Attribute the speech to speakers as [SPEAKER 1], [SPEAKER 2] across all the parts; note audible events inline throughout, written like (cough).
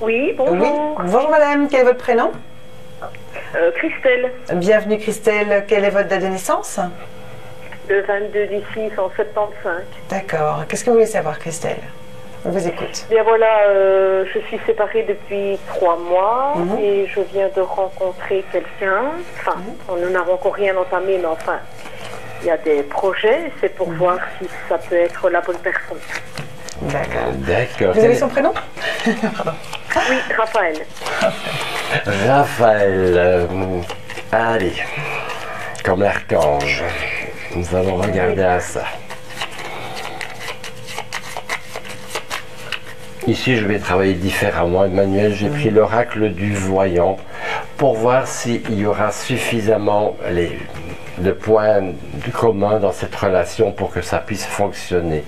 [SPEAKER 1] bonjour.
[SPEAKER 2] Oui. Bonjour madame, quel est votre prénom?
[SPEAKER 1] Euh, Christelle,
[SPEAKER 2] Bienvenue Christelle, quelle est votre date de naissance?
[SPEAKER 1] Le 22 du 6 en 75.
[SPEAKER 2] D'accord. Qu'est-ce que vous voulez savoir Christelle? On vous écoute.
[SPEAKER 1] Bien voilà, euh, je suis séparée depuis trois mois
[SPEAKER 2] Mhm.
[SPEAKER 1] et je viens de rencontrer quelqu'un. Enfin, on nous n'avons encore rien entamé, mais enfin, il y a des projets. C'est pour voir si ça peut être la bonne personne.
[SPEAKER 2] D'accord.
[SPEAKER 3] D'accord.
[SPEAKER 2] Vous avez son prénom? (laughs)
[SPEAKER 1] Oui, Raphaël.
[SPEAKER 3] Raphaël. euh, allez. Comme l'archange. Nous allons regarder à ça. Ici, je vais travailler différemment. Emmanuel, j'ai pris l'oracle du voyant pour voir s'il y aura suffisamment les, de points de commun dans cette relation pour que ça puisse fonctionner.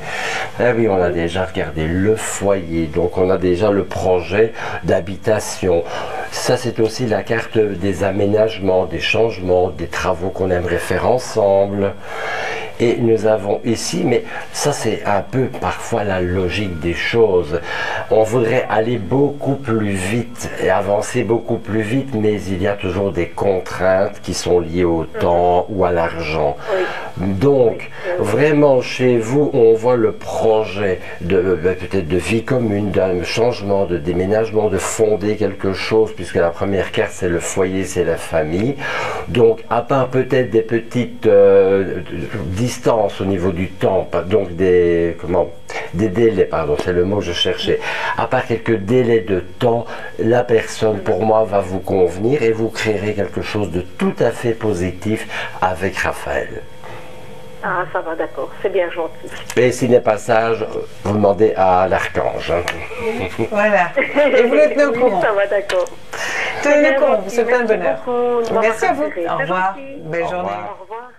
[SPEAKER 3] Eh oui, on a déjà regardé le foyer, donc on a déjà le projet d'habitation. Ça, c'est aussi la carte des aménagements, des changements, des travaux qu'on aimerait faire ensemble. Et nous avons ici, mais ça c'est un peu parfois la logique des choses. On voudrait aller beaucoup plus vite et avancer beaucoup plus vite, mais il y a toujours des contraintes qui sont liées au temps ou à l'argent. Donc, vraiment chez vous, on voit le projet de ben, peut-être de vie commune, d'un changement, de déménagement, de fonder quelque chose, puisque la première carte c'est le foyer, c'est la famille. Donc, à part peut-être des petites euh, distances au niveau du temps, donc des comment des délais, pardon, c'est le mot que je cherchais. À part quelques délais de temps, la personne pour moi va vous convenir et vous créerez quelque chose de tout à fait positif avec Raphaël.
[SPEAKER 1] Ah, ça va, d'accord. C'est bien gentil.
[SPEAKER 3] Et s'il n'est pas sage, vous demandez à l'archange. hein.
[SPEAKER 2] Voilà. Et vous tenez au (laughs)
[SPEAKER 1] Oui,
[SPEAKER 2] courant.
[SPEAKER 1] Ça va, d'accord. Gentil.
[SPEAKER 2] vous souhaitez plein de bonheur. Merci à vous. Au
[SPEAKER 1] C'est
[SPEAKER 2] revoir. Belle
[SPEAKER 3] Au
[SPEAKER 2] journée.
[SPEAKER 3] revoir.
[SPEAKER 1] Au revoir.